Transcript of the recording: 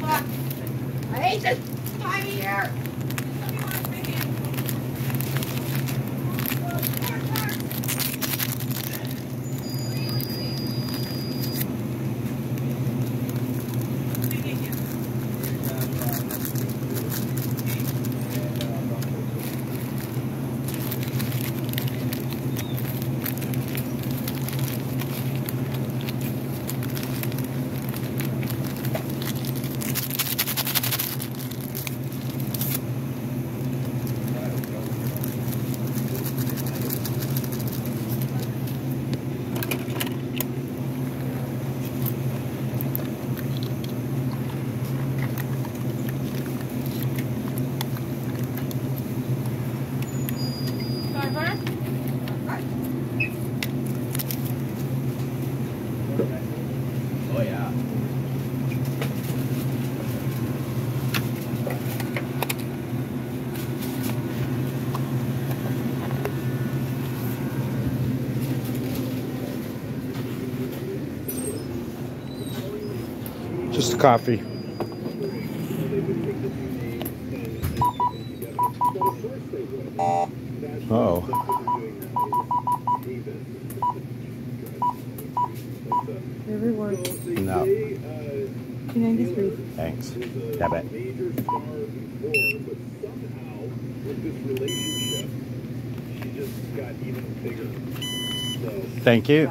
Fuck. I hate this time of year. Just a coffee. Oh. Relationship, she just got even bigger. So Thank you.